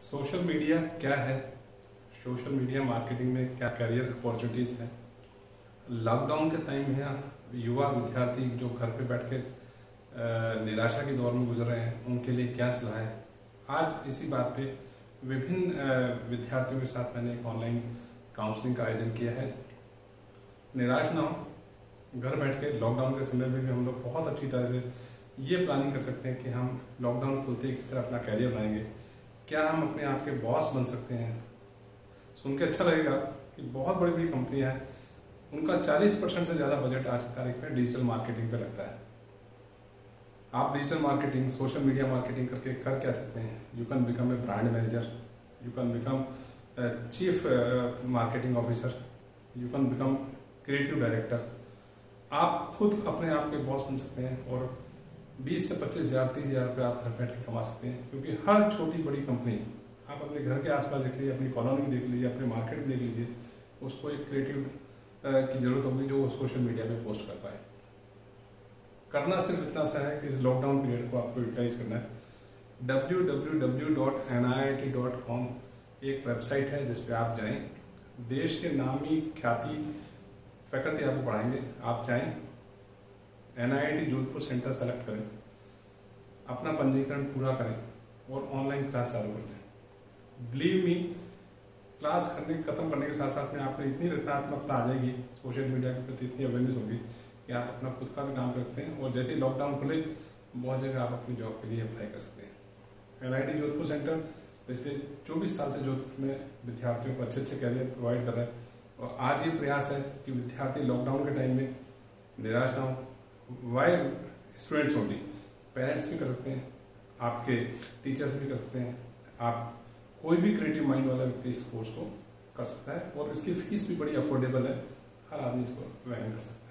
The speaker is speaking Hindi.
सोशल मीडिया क्या है? सोशल मीडिया मार्केटिंग में क्या करियर अपॉर्चुनिटीज़ हैं? लॉकडाउन के टाइम में युवा विद्यार्थी जो घर पे बैठ के निराशा के दौर में गुजर रहे हैं, उनके लिए क्या सलाह है? आज इसी बात पे विभिन्न विद्यार्थियों के साथ मैंने एक ऑनलाइन काउंसलिंग का आयोजन किया है। निराश ना हो। घर बैठ के लॉकडाउन के समय में भी हम लोग बहुत अच्छी तरह से ये प्लानिंग कर सकते हैं कि हम लॉकडाउन खुलते किस तरह अपना कैरियर बनाएँगे। क्या हम अपने आप के बॉस बन सकते हैं? सुन के अच्छा लगेगा कि बहुत बड़ी बड़ी कंपनी है। उनका 40 परसेंट से ज़्यादा बजट आज की तारीख में डिजिटल मार्केटिंग पे लगता है। आप digital marketing social media marketing करके कर क्या सकते हैं? You can become a brand manager you can become chief marketing officer you can become creative director आप खुद अपने आप के बॉस बन सकते हैं और बीस से पच्चीस हज़ार, तीस हज़ार रुपये आप घर बैठ के कमा सकते हैं। क्योंकि हर छोटी बड़ी कंपनी, आप अपने घर के आसपास देख लीजिए, अपनी कॉलोनी में देख लीजिए, अपने मार्केट में देख लीजिए, उसको एक क्रिएटिव की ज़रूरत होगी जो सोशल मीडिया पे पोस्ट कर पाए। करना सिर्फ़ इतना सा है कि इस लॉकडाउन पीरियड को आपको यूटिलाइज करना है। W W W dot N I I T dot com एक वेबसाइट है जिसपे आप जाएँ। देश के नामी ख्याति फैकल्टी आपको पढ़ाएँगे, आप चाहें एनआईटी जोधपुर सेंटर सेलेक्ट करें, अपना पंजीकरण पूरा करें और ऑनलाइन क्लास चालू कर दें। बिलीव मी क्लास करने, खत्म करने के साथ साथ में आपको इतनी रचनात्मकता आ जाएगी, सोशल मीडिया के प्रति इतनी अवेयरनेस होगी कि आप अपना खुद का भी काम सकते हैं और जैसे ही लॉकडाउन खुले, बहुत जगह आप अपनी जॉब के लिए अप्लाई कर सकते हैं। एन आई जोधपुर सेंटर पिछले चौबीस साल से जोधपुर में विद्यार्थियों को अच्छे अच्छे कैरियर प्रोवाइड कर रहा है और आज ये प्रयास है कि विद्यार्थी लॉकडाउन के टाइम में निराश ना हो। वाई स्टूडेंट्स ओनली पेरेंट्स भी कर सकते हैं, आपके टीचर्स भी कर सकते हैं। आप कोई भी क्रिएटिव माइंड वाला व्यक्ति इस कोर्स को कर सकता है और इसकी फ़ीस भी बड़ी अफोर्डेबल है। हर आदमी इसको वहन कर सकता है।